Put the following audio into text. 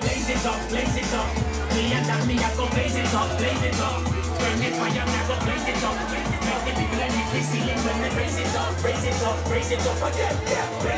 blaze it up, blaze it up. Me and that me, I go blaze it up, blaze it up. Burn it fire, I go blaze it up. Make the people and the ceiling when they raise it up, raise it up, raise it up again. Yeah,